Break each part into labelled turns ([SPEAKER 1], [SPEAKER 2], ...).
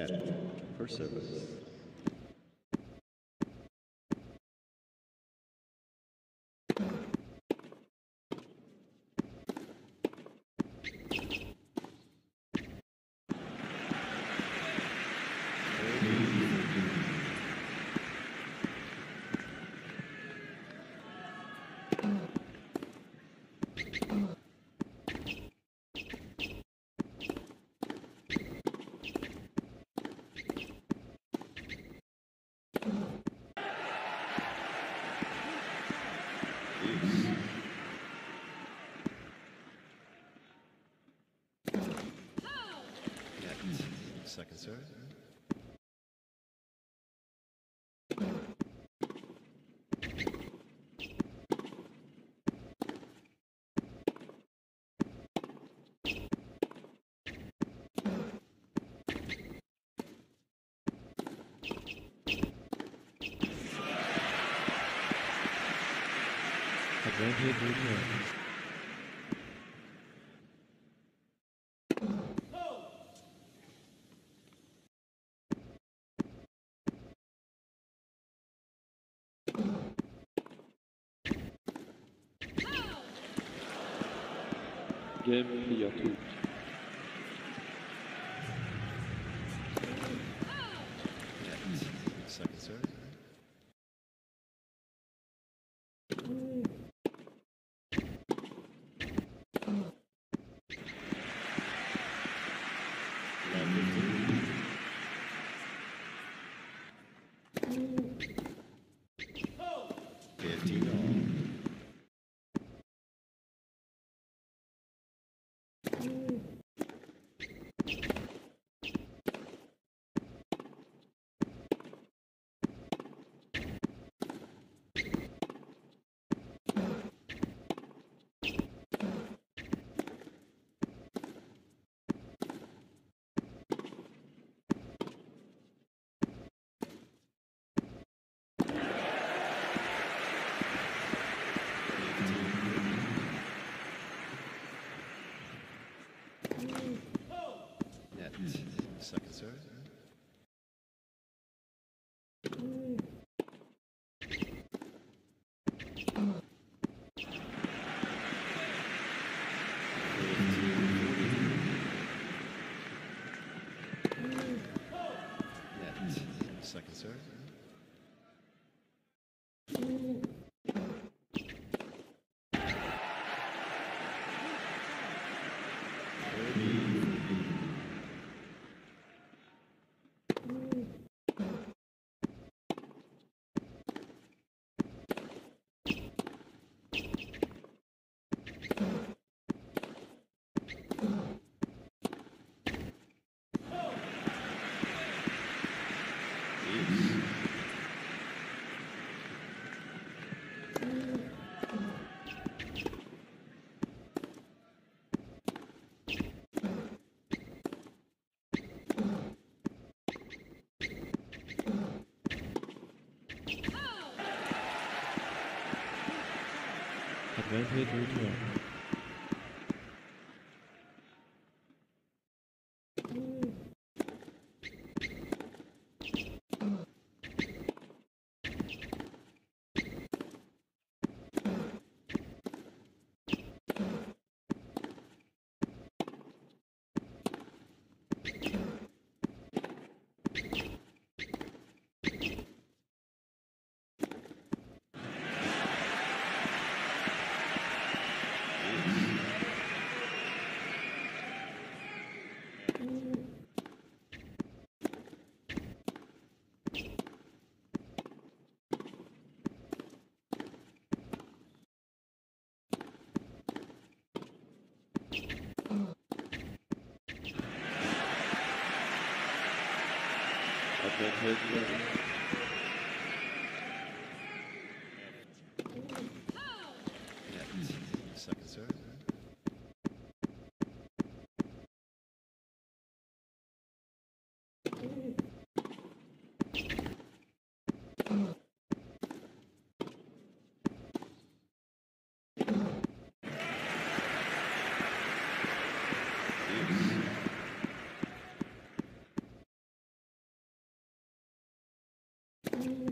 [SPEAKER 1] Net for service. Net. Second serve.
[SPEAKER 2] Advantage return. Game clear two. Advantage return. Advantage service.
[SPEAKER 1] Net. Second serve. Deuce.
[SPEAKER 2] Advantage service.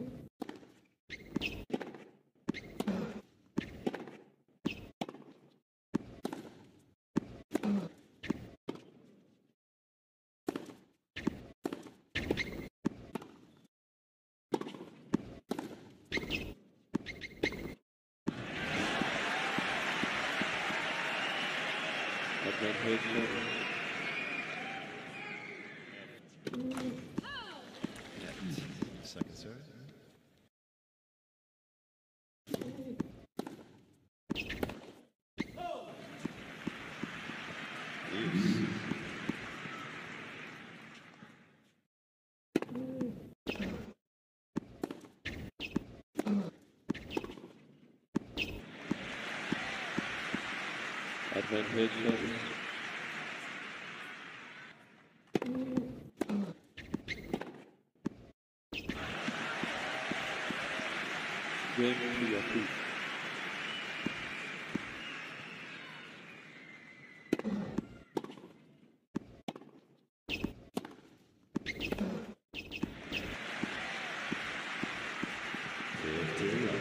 [SPEAKER 1] Net. Second serve
[SPEAKER 2] service. Game clear two.
[SPEAKER 1] Fifteen all.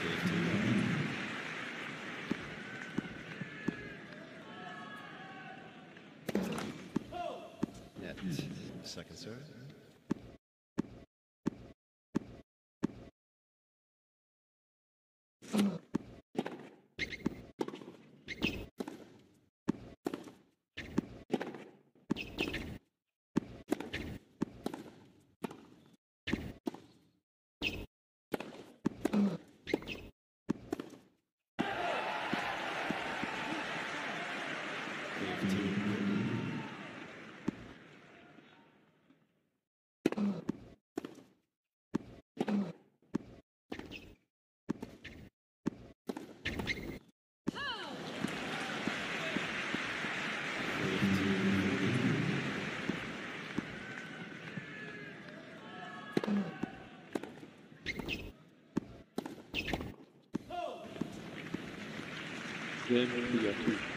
[SPEAKER 1] Fifteen all. Net. Second serve. Fifteen.
[SPEAKER 2] Game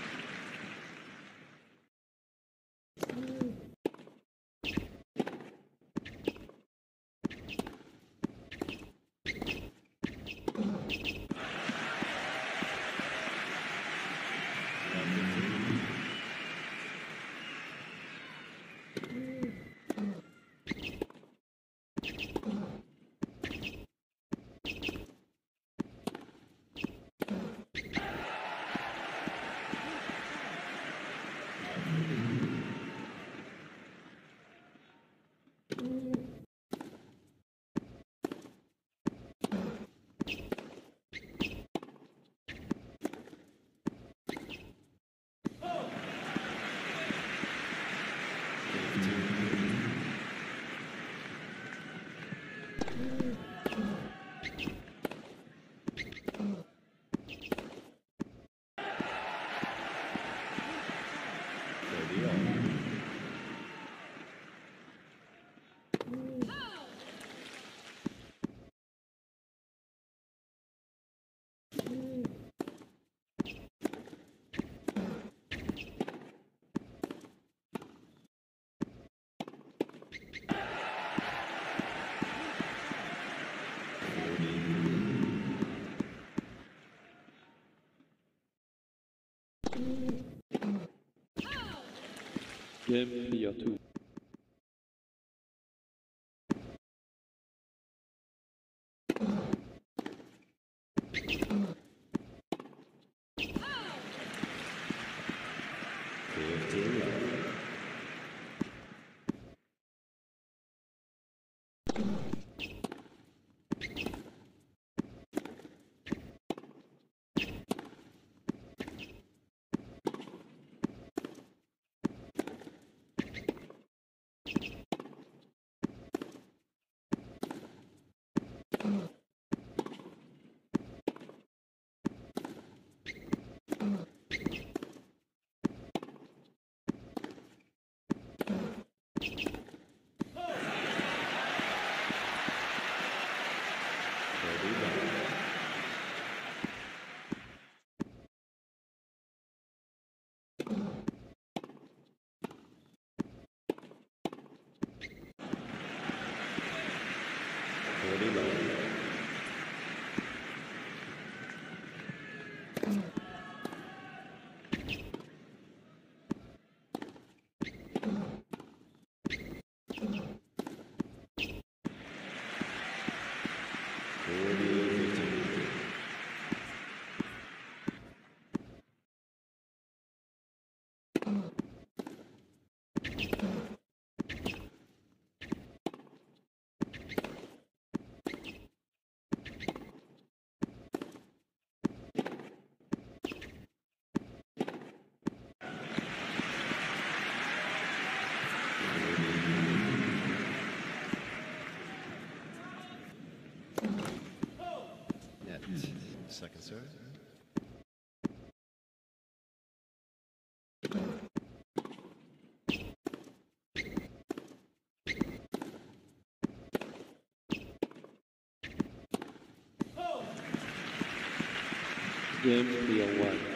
[SPEAKER 2] Game clear two.
[SPEAKER 1] second, sir.
[SPEAKER 2] Game
[SPEAKER 1] 301.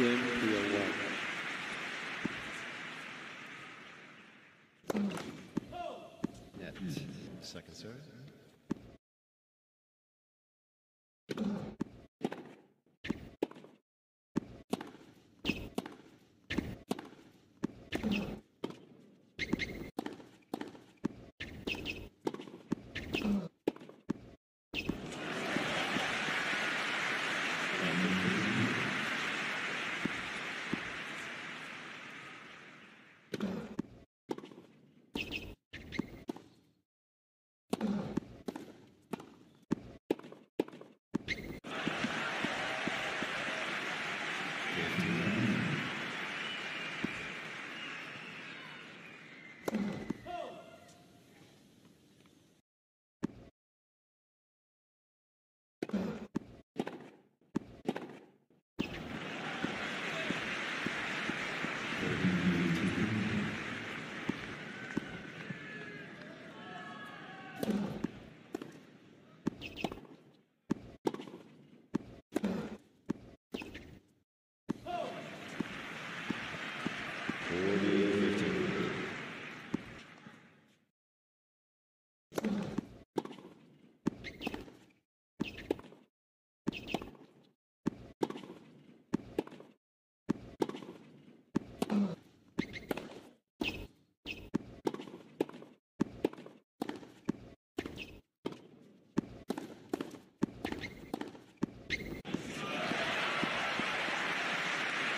[SPEAKER 2] Game three on one.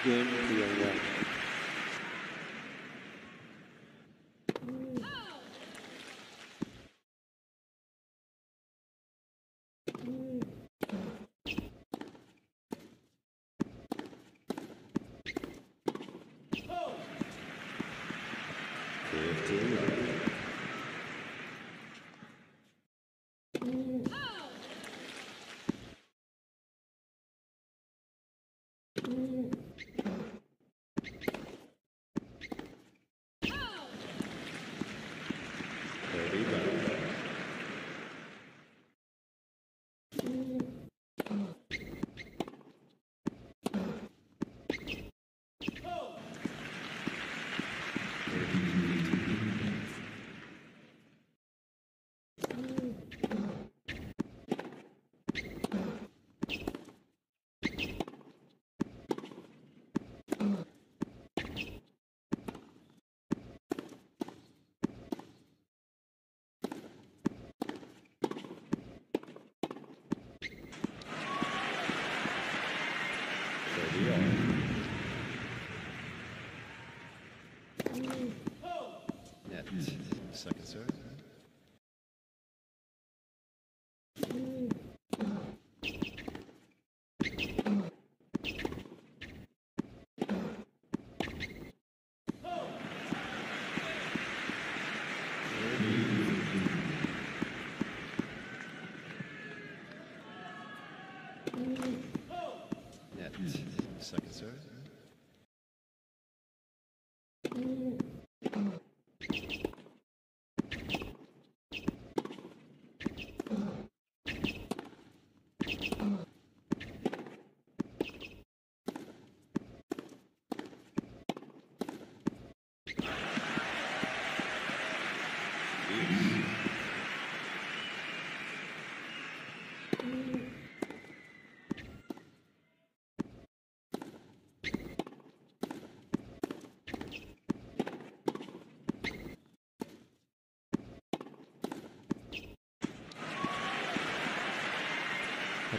[SPEAKER 2] Game one.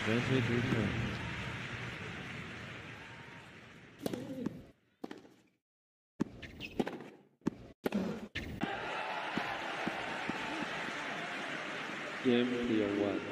[SPEAKER 2] Advantage returned. Game clear one.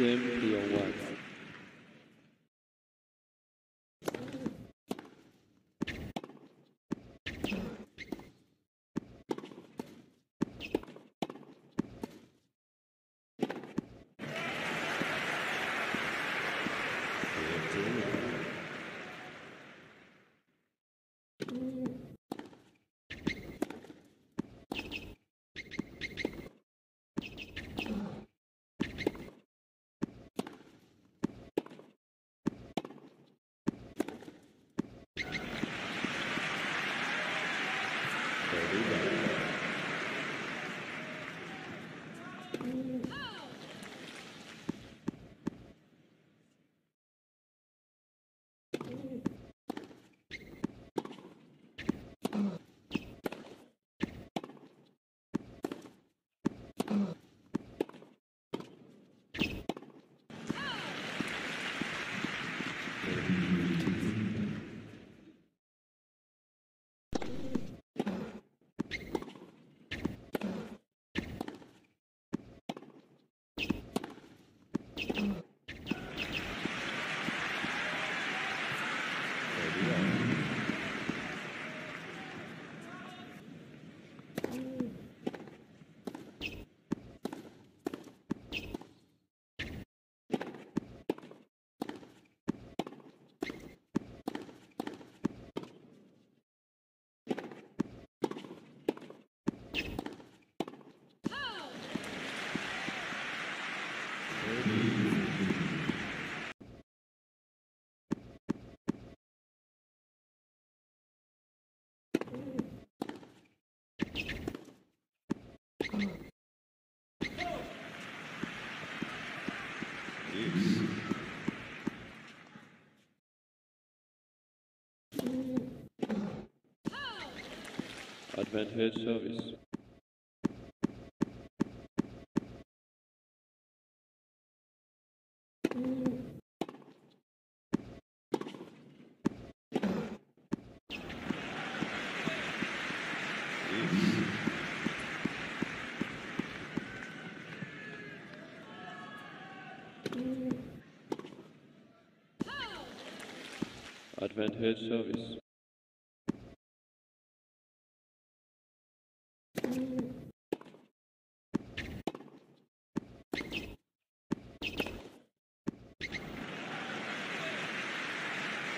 [SPEAKER 2] Game clear one.
[SPEAKER 1] Deuce.
[SPEAKER 2] Advantage service. Advantage service.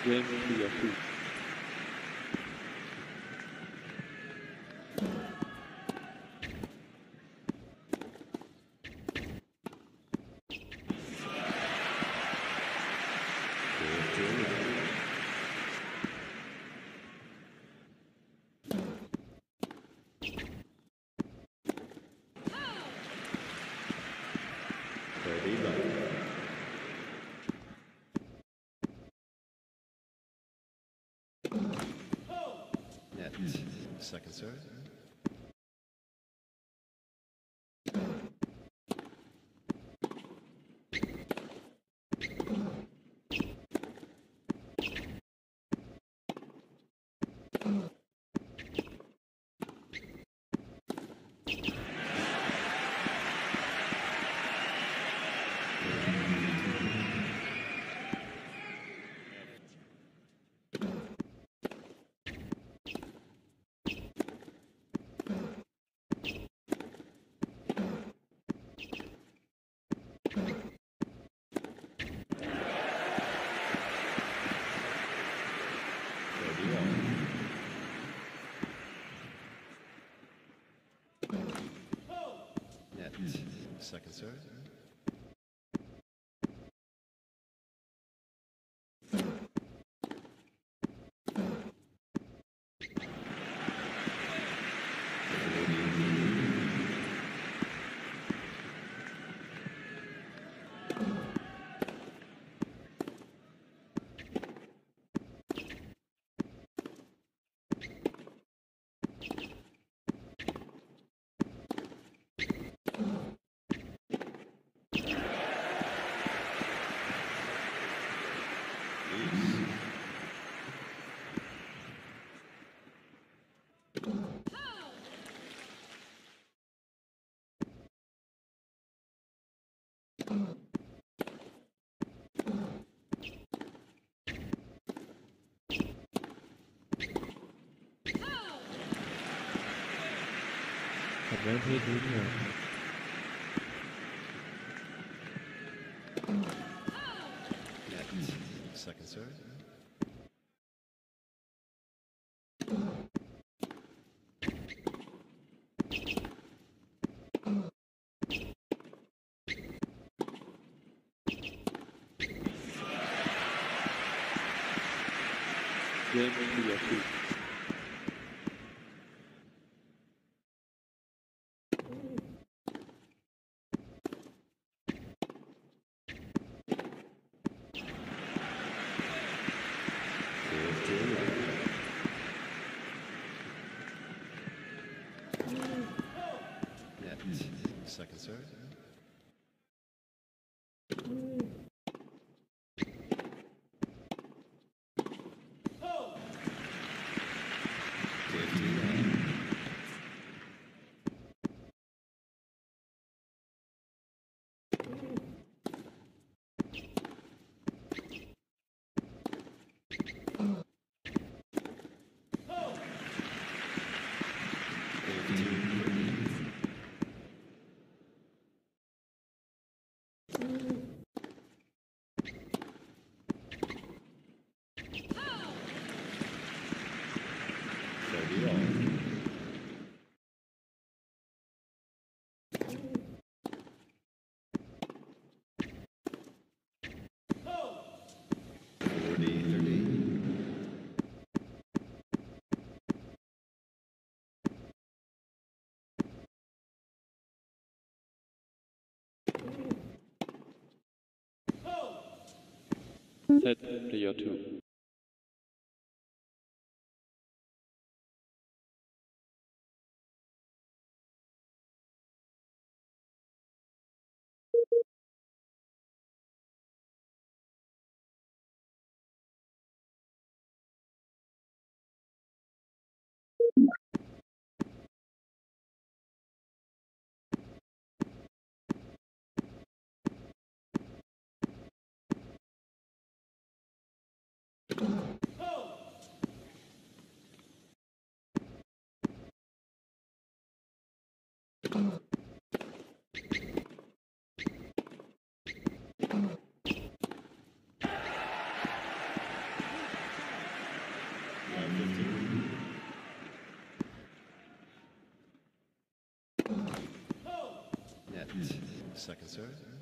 [SPEAKER 2] Game clear two.
[SPEAKER 1] Second serve.
[SPEAKER 2] Advantage Junior.
[SPEAKER 1] Net, second serve.
[SPEAKER 2] Game Clear 2.
[SPEAKER 1] Fifteen all. Net, second serve. Fifteen all. Fifteen. Thirty all. Forty, thirty.
[SPEAKER 2] Set Player 2.
[SPEAKER 1] Net, second serve.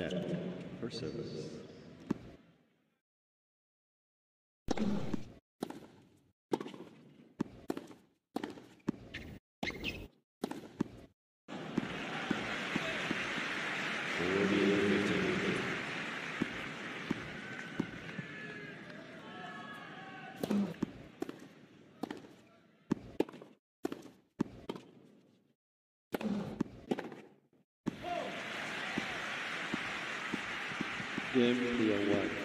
[SPEAKER 1] Net for service.
[SPEAKER 2] Game clear one.
[SPEAKER 1] Fifteen.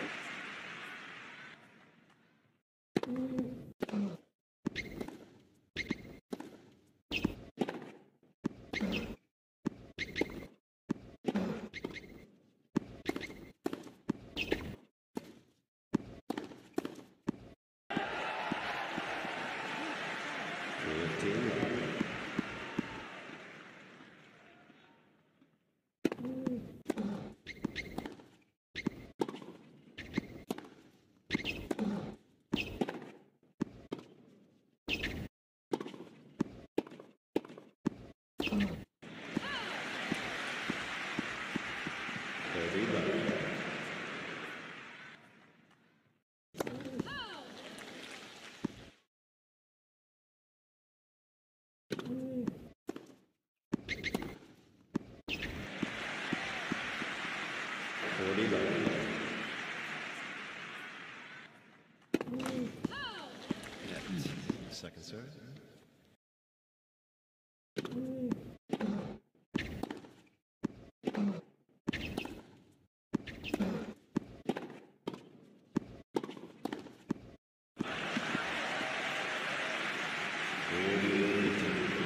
[SPEAKER 1] Second serve. Forty fifteen.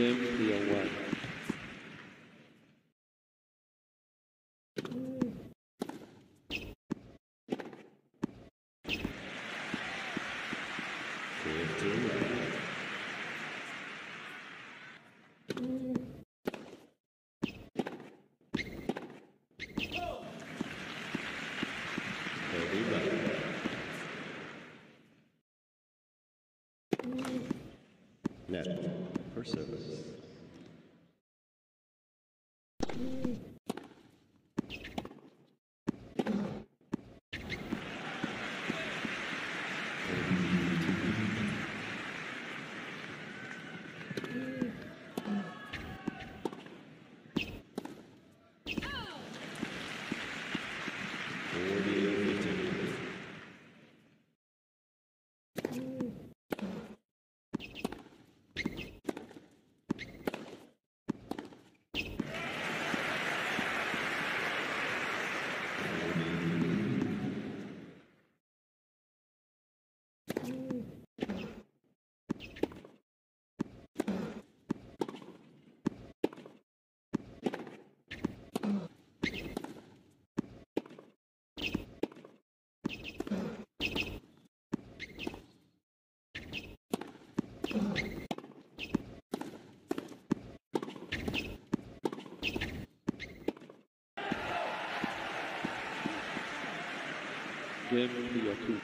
[SPEAKER 2] Game clear one.
[SPEAKER 1] Service. Forty fifteen.
[SPEAKER 2] Game clear two.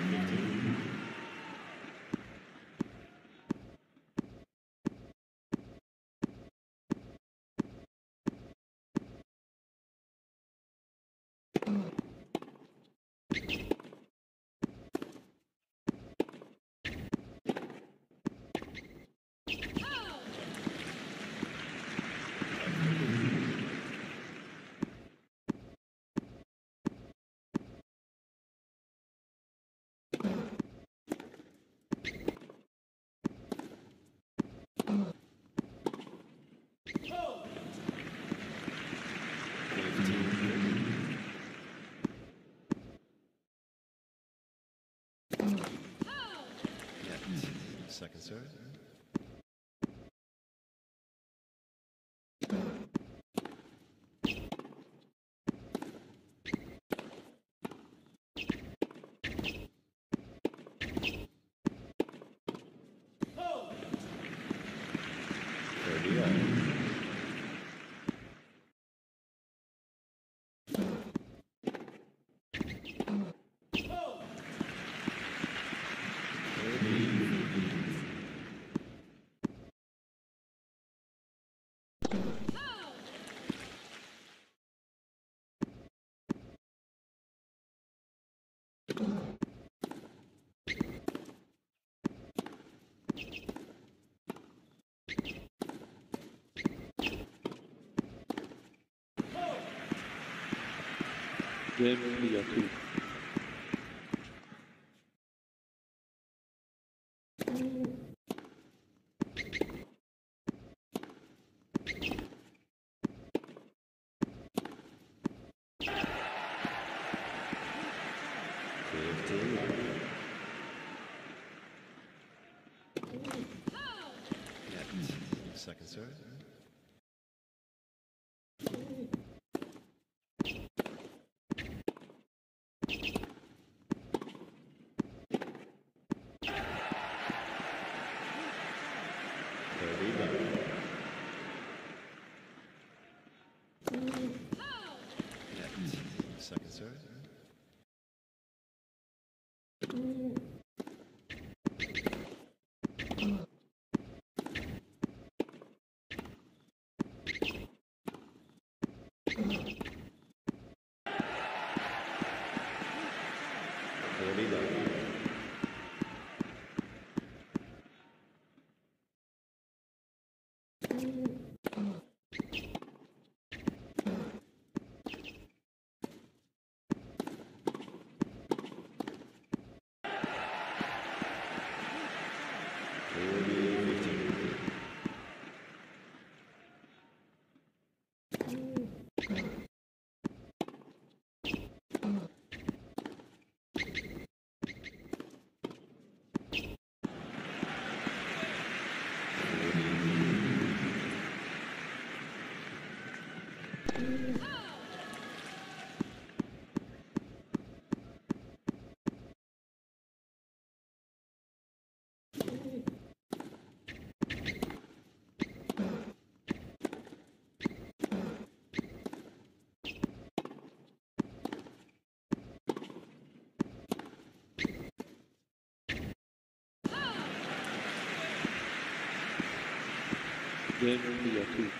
[SPEAKER 1] Line 15. Fifteen. Net. Second serve.
[SPEAKER 2] Game clear two.
[SPEAKER 1] Fifteen. Net. Second serve. Thirty done. Net. Second serve. Forty done. Forty fifteen.
[SPEAKER 2] Game clear two.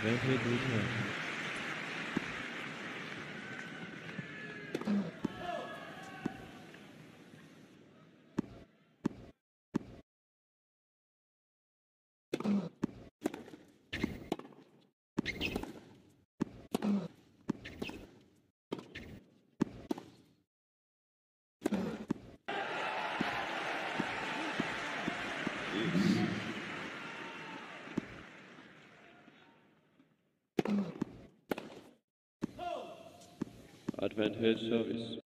[SPEAKER 1] Forty, thirty.
[SPEAKER 2] Advantage return. Advantage service.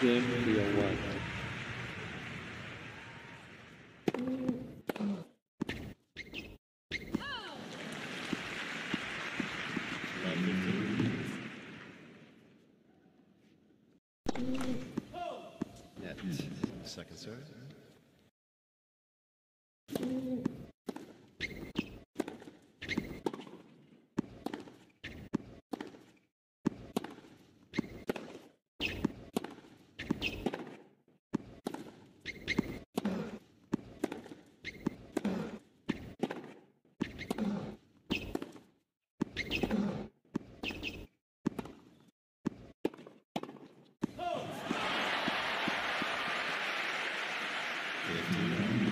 [SPEAKER 2] Game clear one.
[SPEAKER 1] Love 15. Net. Second serve. Fifteen.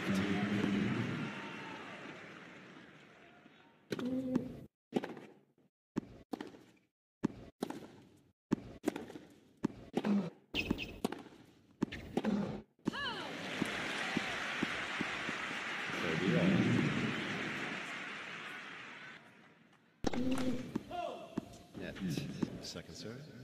[SPEAKER 1] Fifteen. Thirty all. Net. Second serve.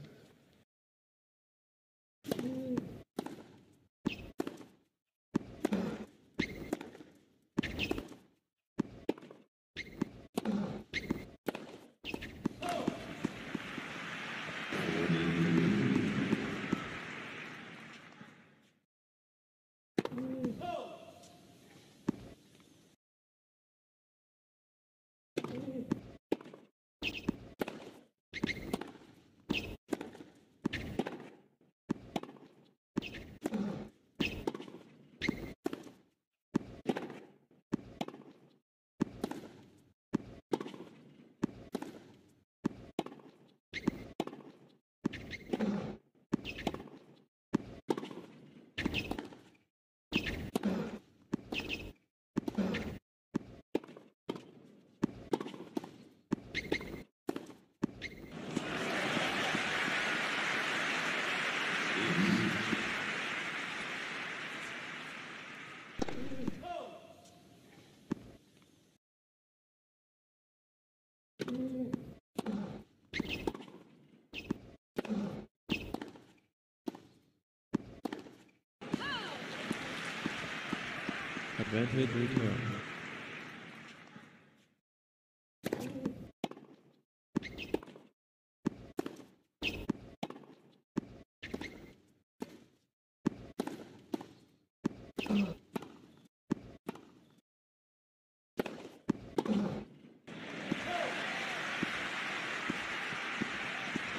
[SPEAKER 2] Advantage return.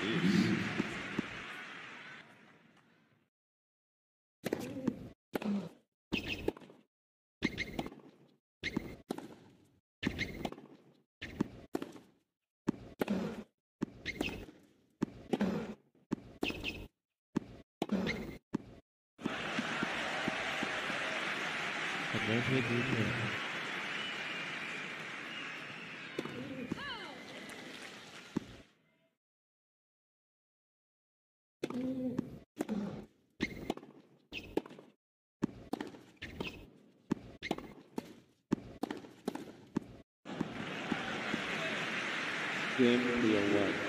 [SPEAKER 1] Deuce.
[SPEAKER 2] Advantage Game
[SPEAKER 1] 301.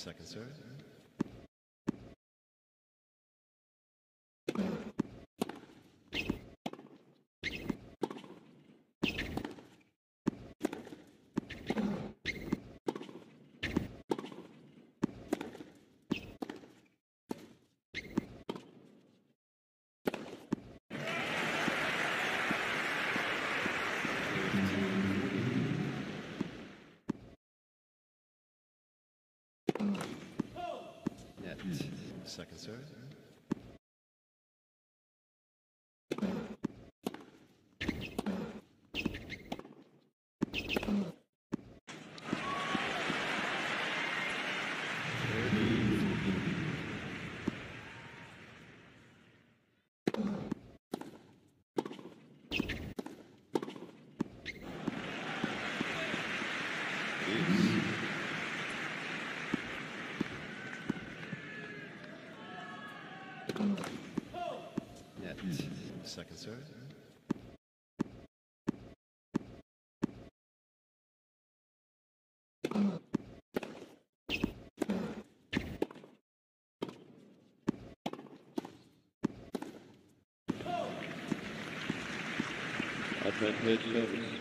[SPEAKER 1] Second serve. Net. Second serve. Deuce. Net. Second
[SPEAKER 2] service.
[SPEAKER 1] Deuce.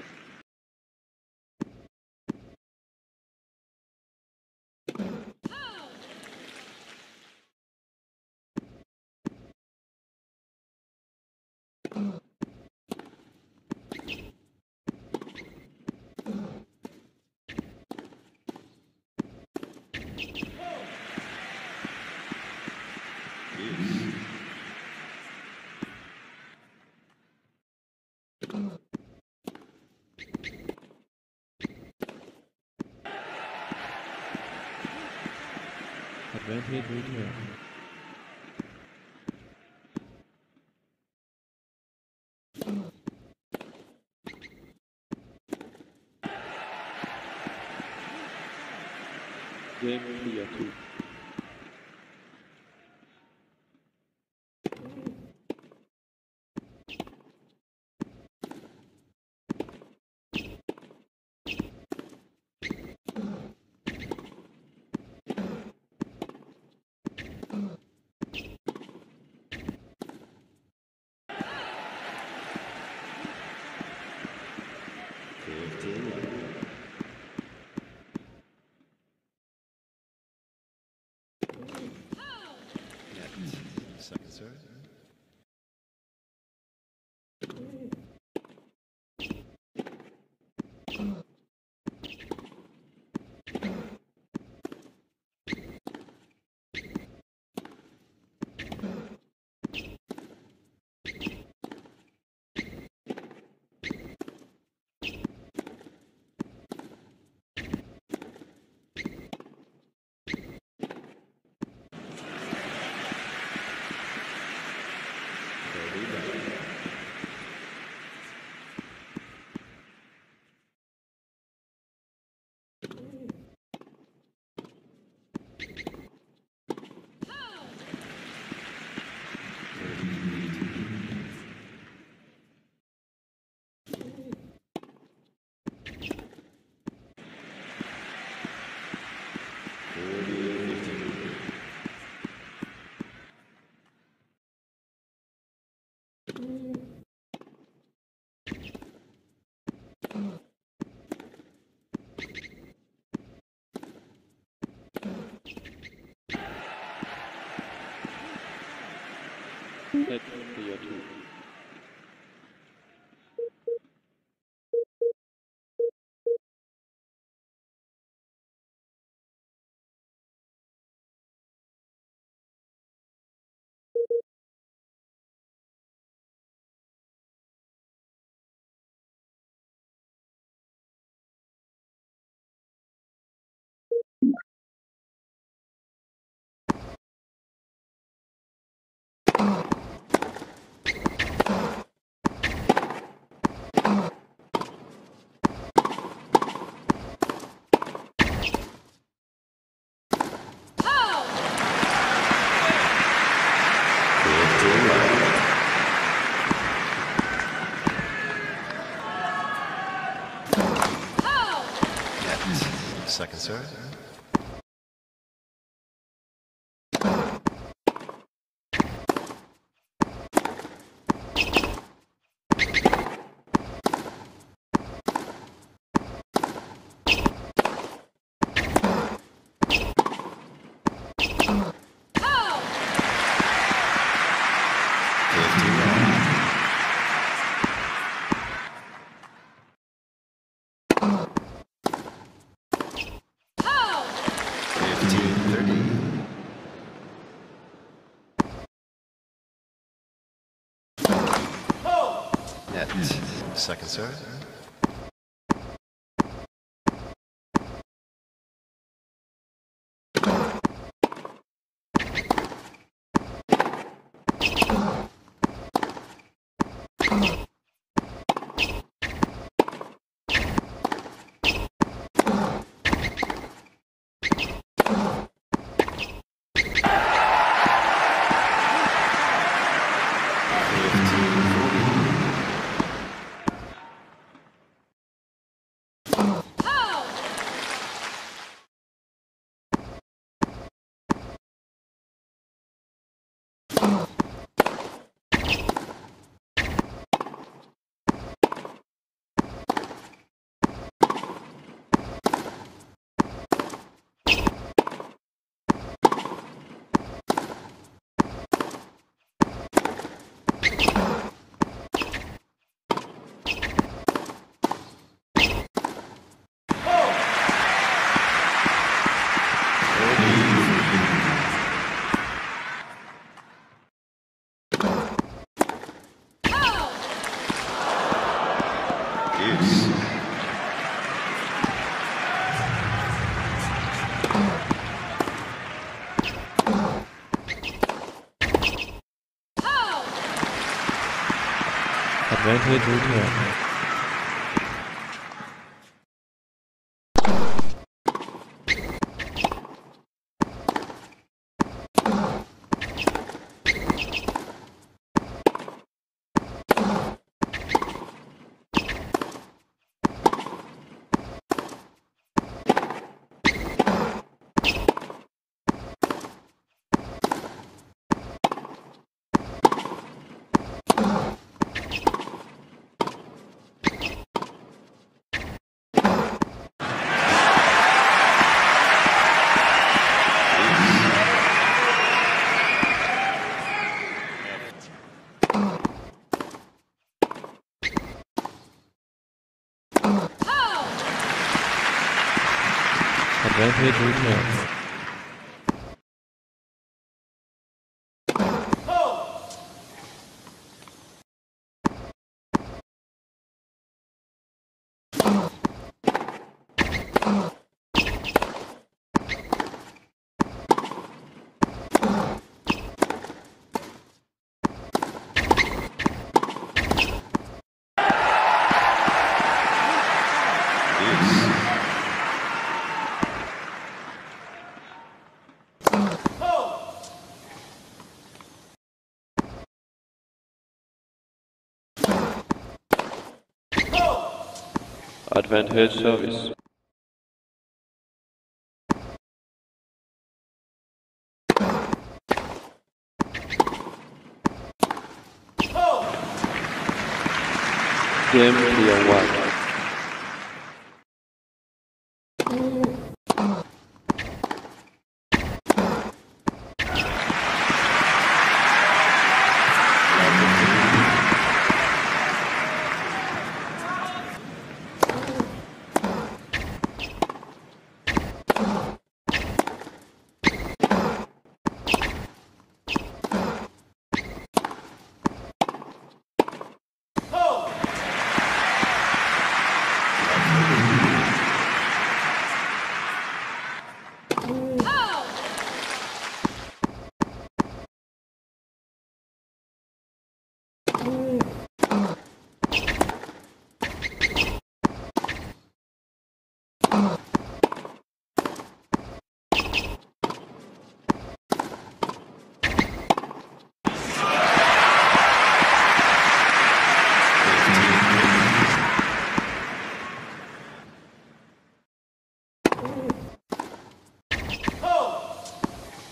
[SPEAKER 2] Advantage return. Game clear two.
[SPEAKER 1] Fifteen. Net. Second serve. Thirty left. Forty fifty.
[SPEAKER 2] Set clear 2.
[SPEAKER 1] Fifty Net. Second serve. Fifty left. Fifteen thirty. Net. Second serve.
[SPEAKER 2] Advantage return. Advantage returned.
[SPEAKER 1] Deuce.
[SPEAKER 2] Advantage service. Game clear one.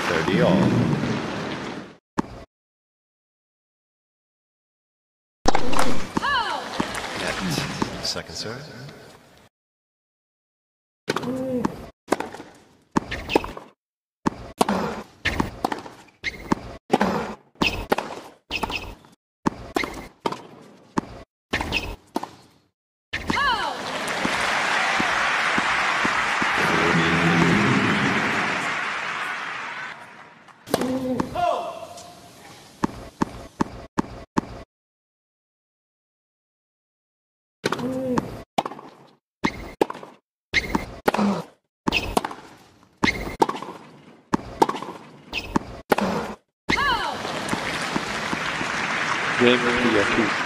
[SPEAKER 2] Thirty all. Net. Second serve. Game clear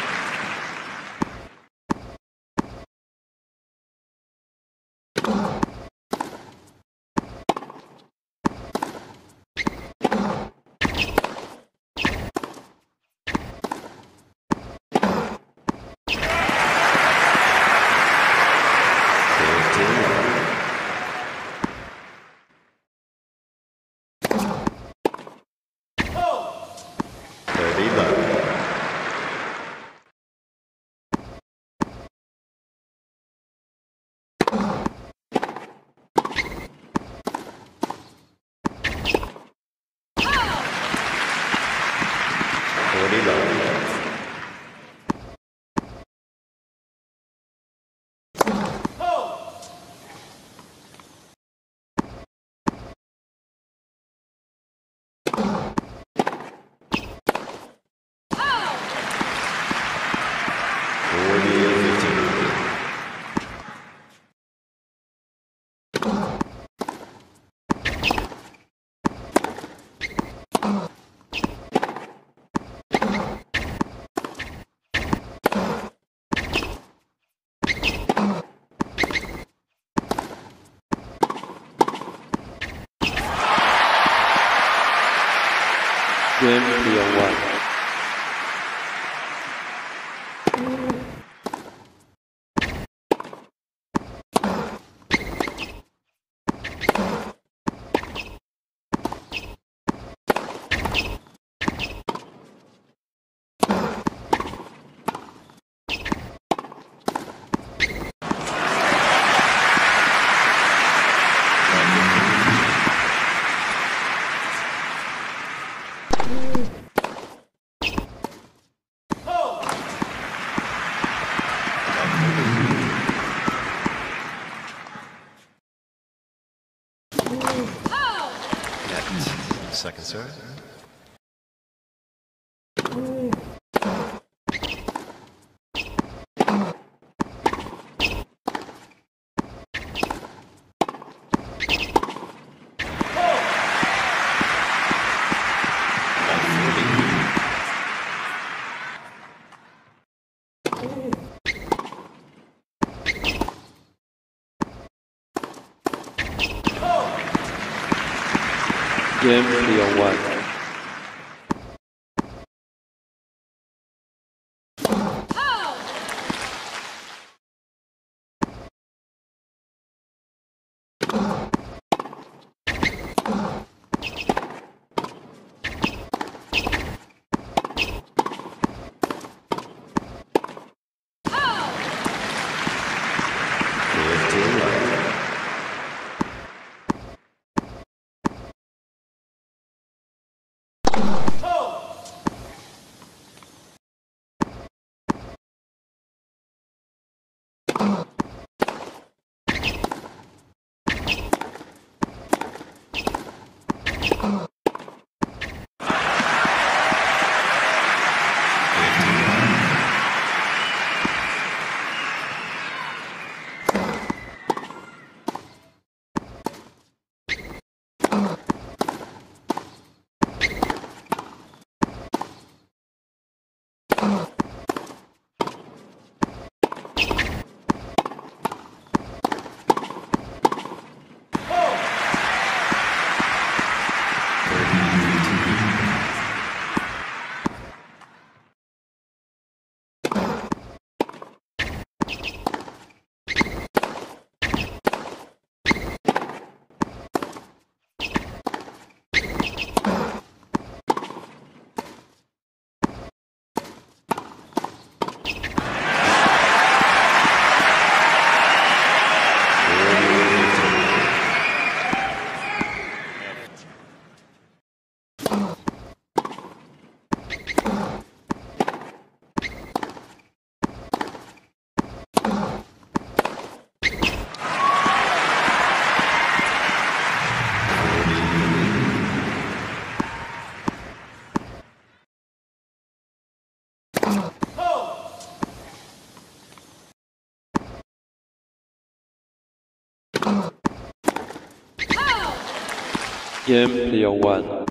[SPEAKER 2] Game clear one. Second serve.
[SPEAKER 3] Game Game 3 on 1.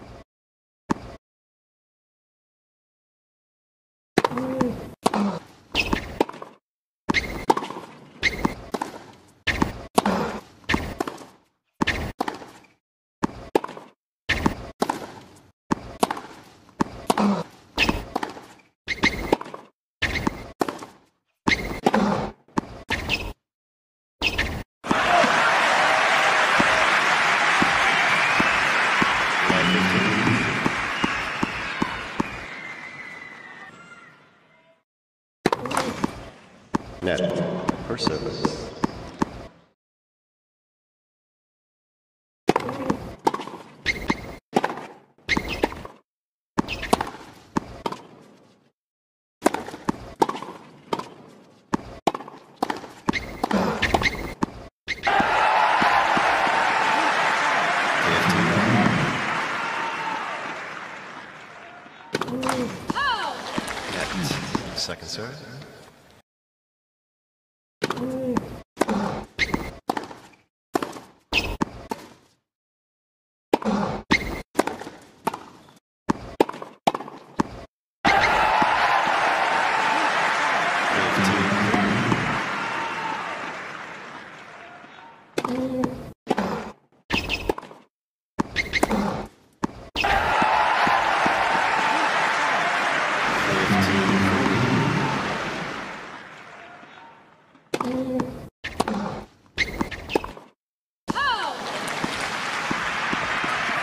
[SPEAKER 1] Net for service.
[SPEAKER 2] Net.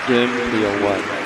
[SPEAKER 2] Second serve.
[SPEAKER 3] Game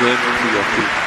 [SPEAKER 3] Gördüğünü yapıyor.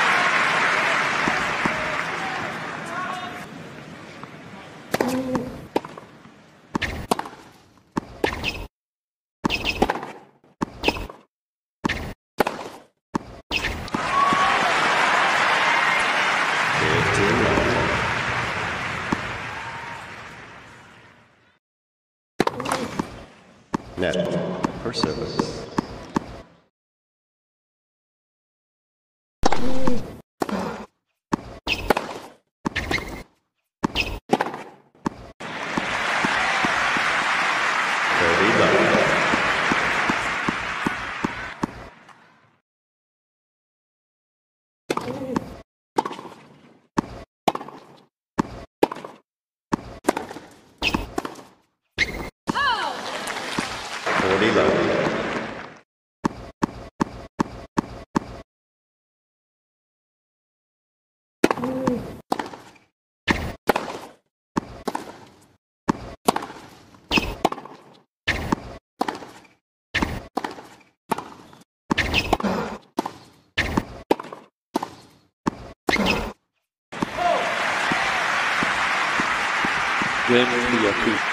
[SPEAKER 3] Game player 2.
[SPEAKER 1] Love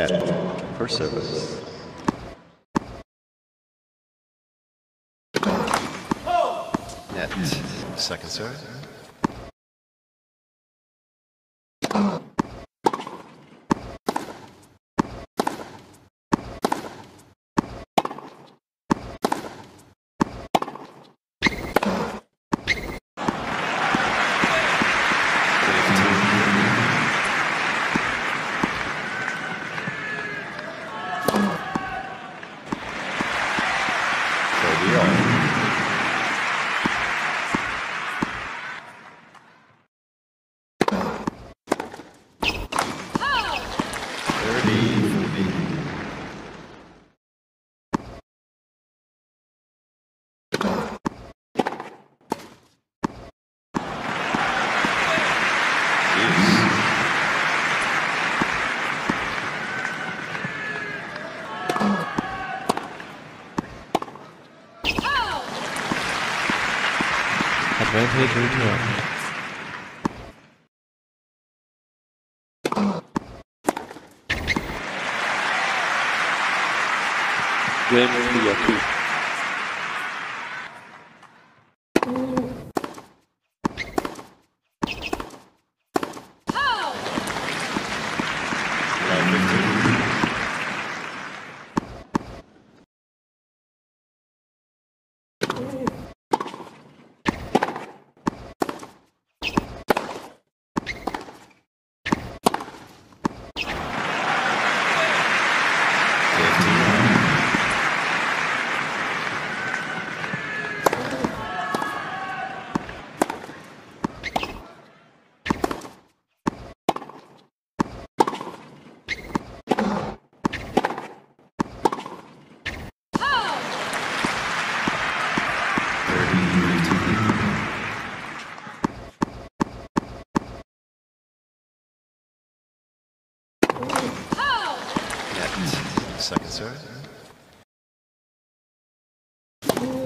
[SPEAKER 1] Net for service. Net.
[SPEAKER 2] Second serve.
[SPEAKER 4] Advantage return.
[SPEAKER 3] Game player 2.
[SPEAKER 1] Love fifteen. Fifteen.
[SPEAKER 2] Net. Second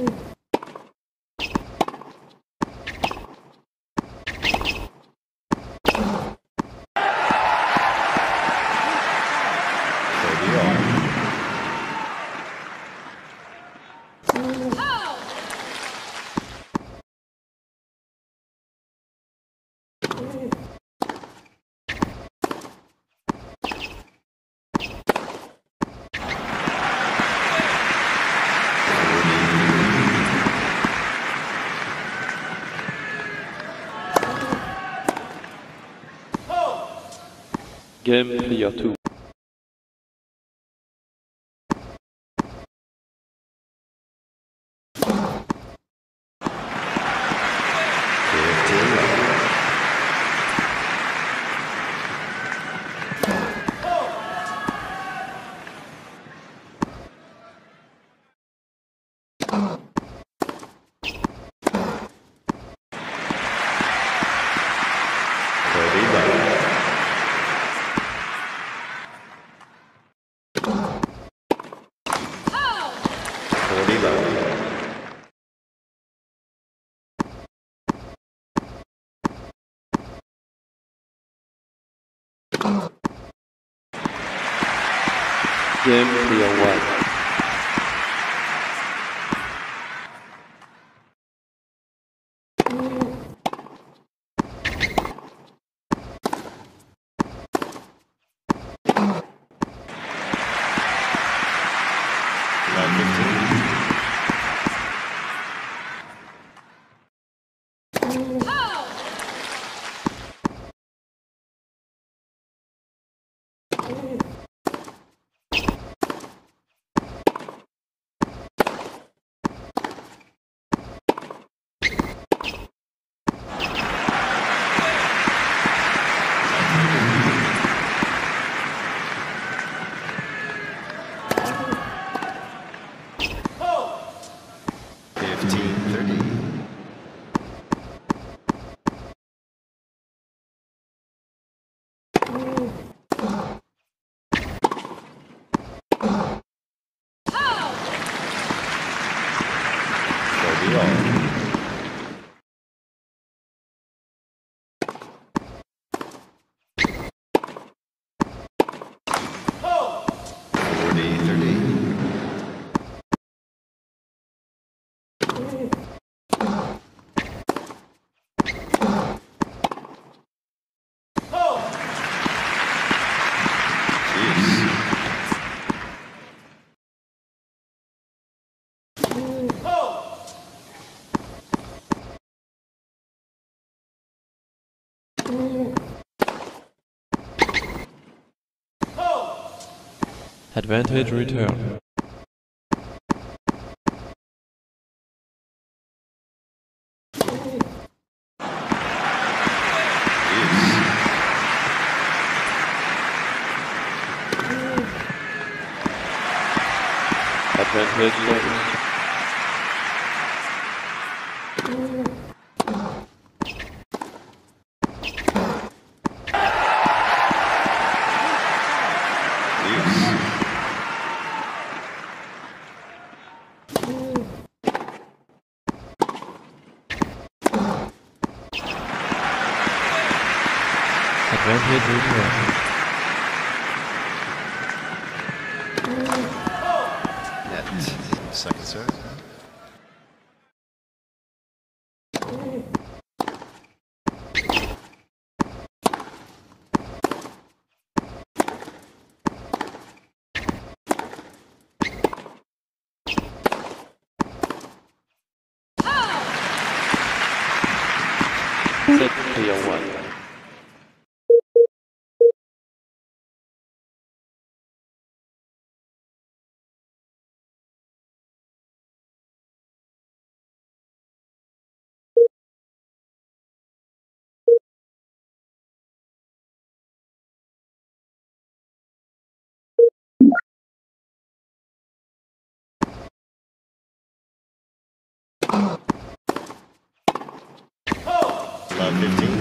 [SPEAKER 2] serve.
[SPEAKER 1] Thirty all.
[SPEAKER 3] Game player 2.
[SPEAKER 1] Fifteen
[SPEAKER 3] love. Game clear one.
[SPEAKER 4] Advantage return.
[SPEAKER 3] Advantage
[SPEAKER 1] About 15.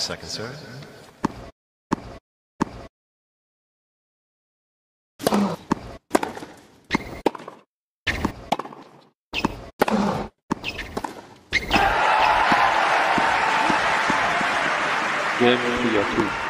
[SPEAKER 2] Net. Second
[SPEAKER 3] clear two.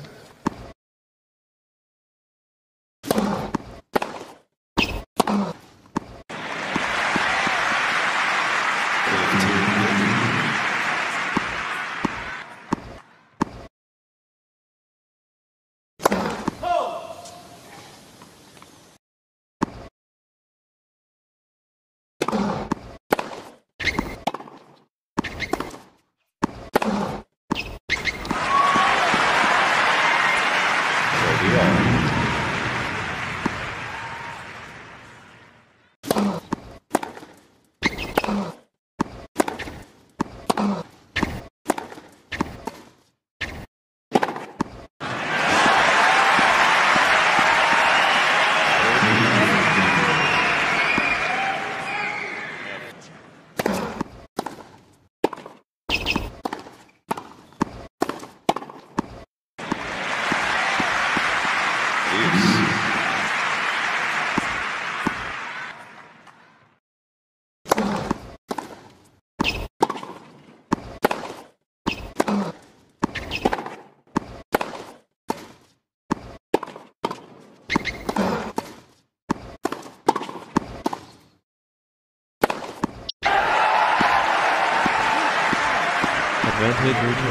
[SPEAKER 2] 国推
[SPEAKER 1] 古铁。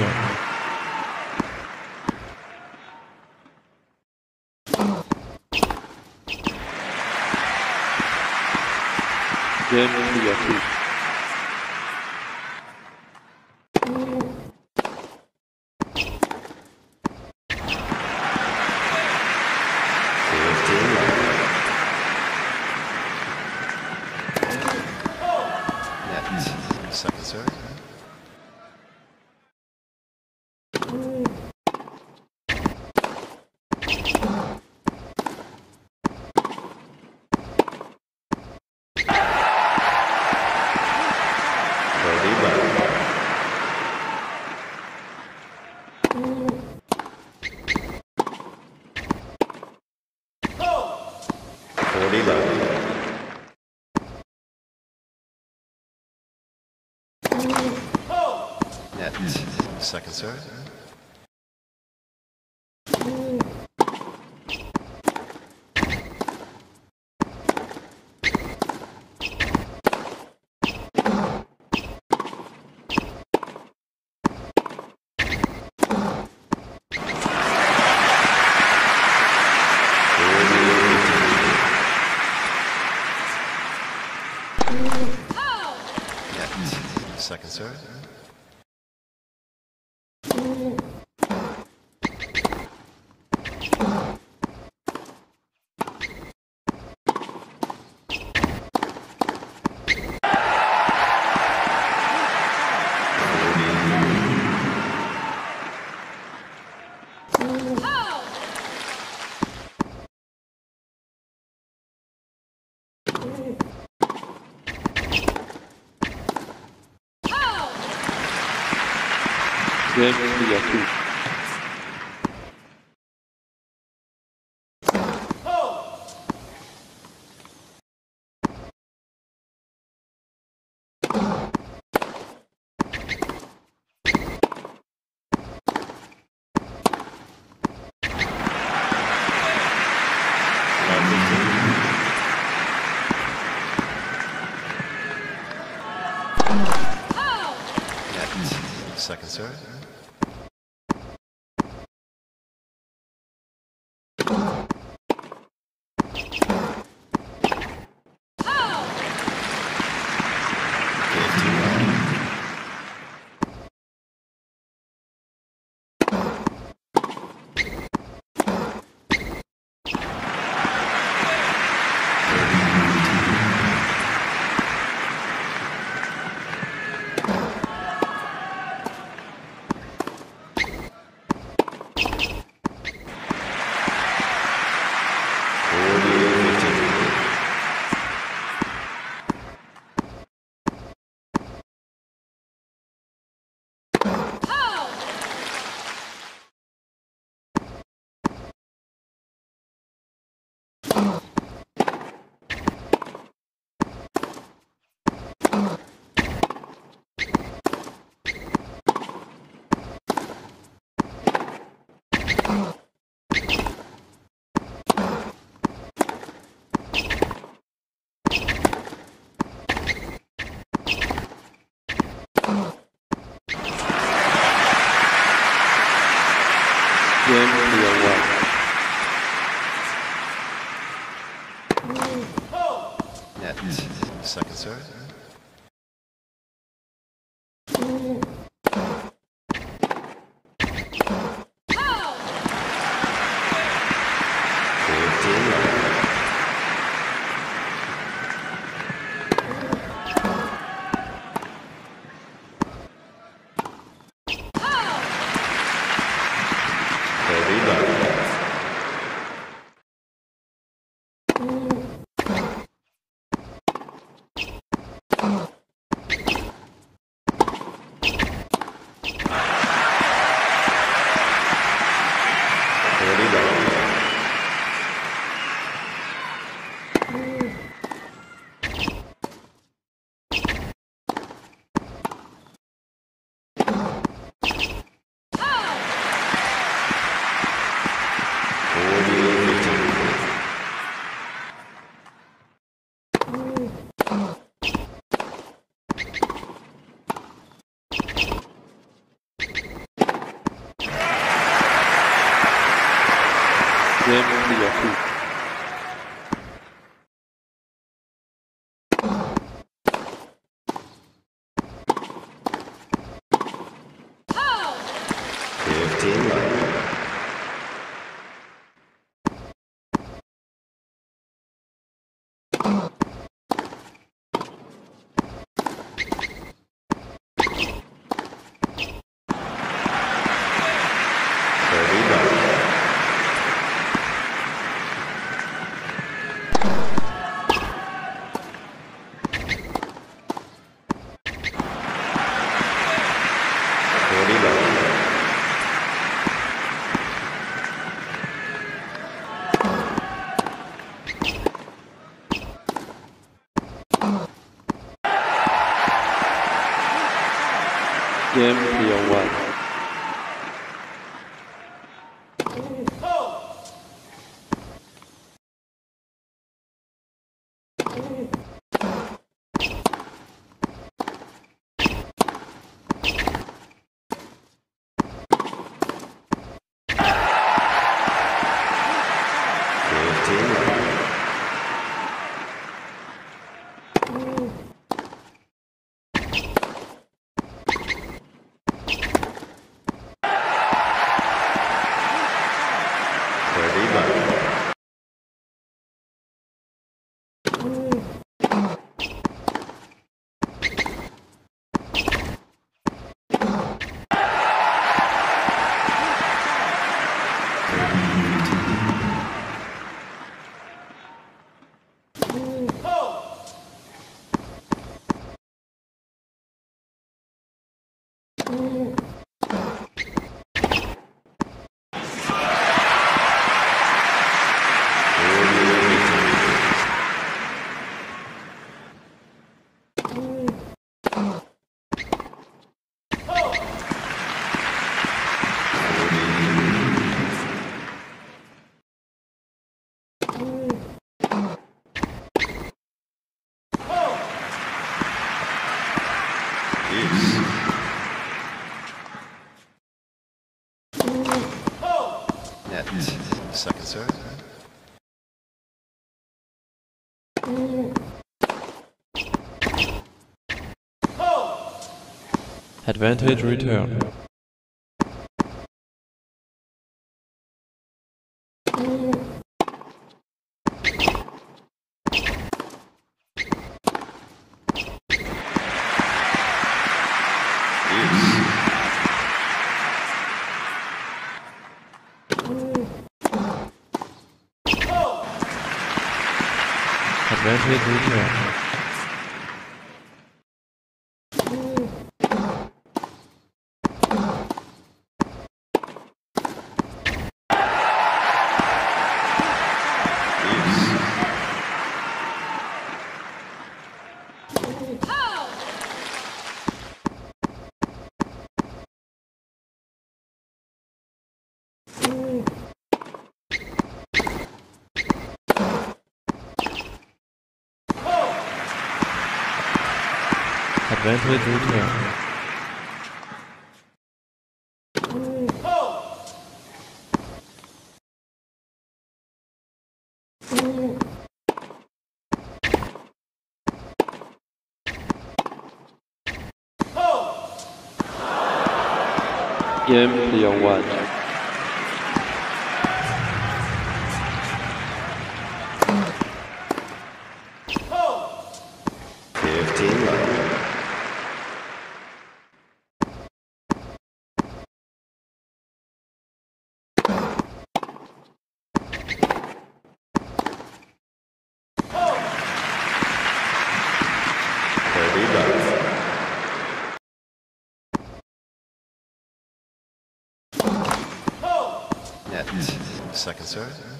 [SPEAKER 3] Game
[SPEAKER 1] in the
[SPEAKER 4] office. sir.
[SPEAKER 3] Game clear 2.
[SPEAKER 2] Net.
[SPEAKER 3] Game clear 1.
[SPEAKER 2] Fifteen love.
[SPEAKER 1] Second serve.
[SPEAKER 4] Advantage return.
[SPEAKER 1] Deuce.
[SPEAKER 4] Advantage return.
[SPEAKER 1] Deuce.
[SPEAKER 4] Advantage return.
[SPEAKER 3] Game player one.
[SPEAKER 2] Fifteen
[SPEAKER 1] Second serve.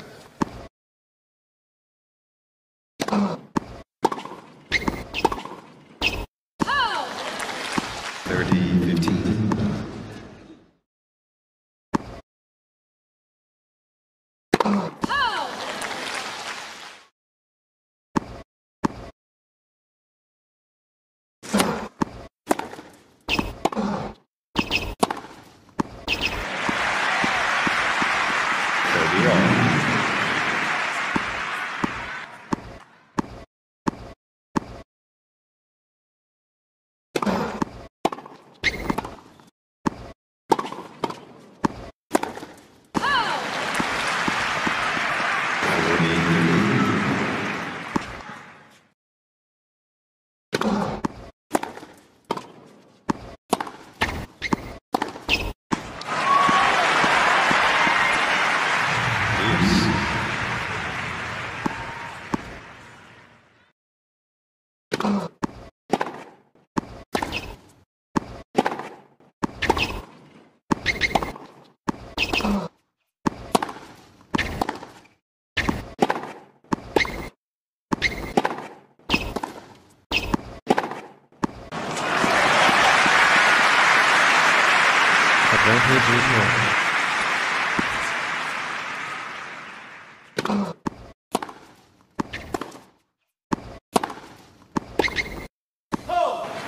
[SPEAKER 4] Advantage return.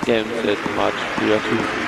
[SPEAKER 3] Game set match player two.